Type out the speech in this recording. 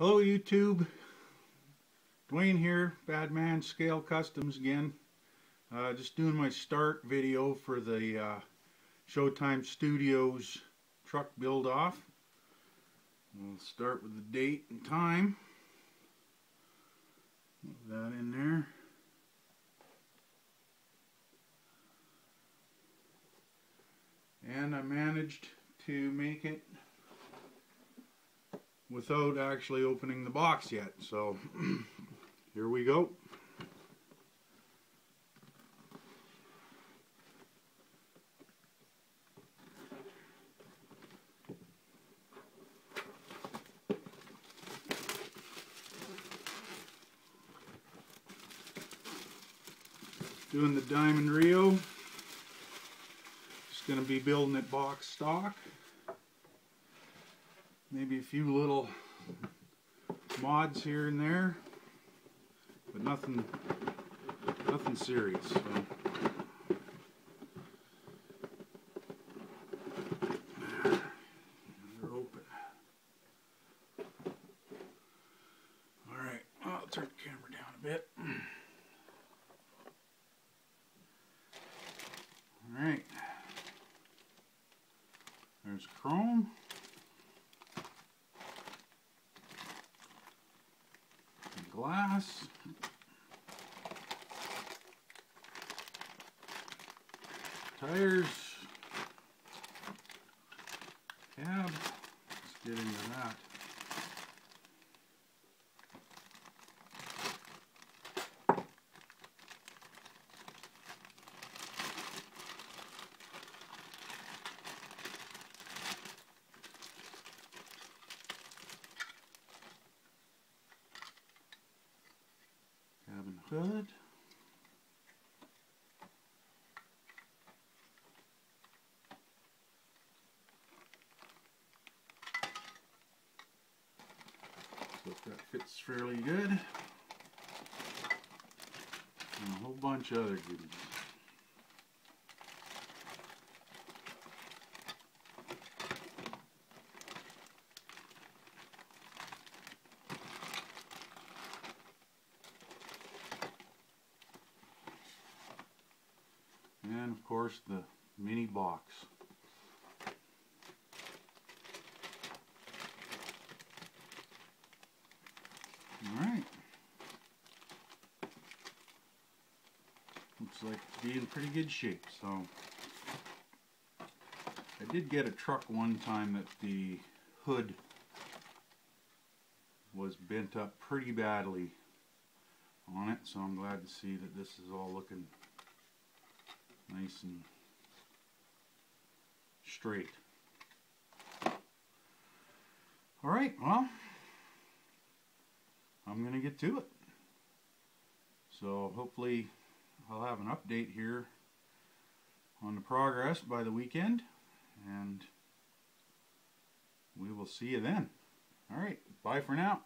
Hello YouTube, Dwayne here, Badman Scale Customs again. Uh, just doing my start video for the uh, Showtime Studios truck build off. We'll start with the date and time. Put that in there. And I managed to make it without actually opening the box yet. So here we go. Doing the Diamond Reo. Just going to be building it box stock maybe a few little mods here and there, but nothing, nothing serious. So. open. All right, I'll turn the camera down a bit. All right, there's chrome. Glass. Tires. Cab. Let's get into that. Hood. Hope that fits fairly good. And a whole bunch of other goodies. And of course the mini box. Alright. Looks like to be in pretty good shape. So I did get a truck one time that the hood was bent up pretty badly on it so I'm glad to see that this is all looking nice and straight. Alright, well, I'm going to get to it. So hopefully I'll have an update here on the progress by the weekend and we will see you then. Alright, bye for now.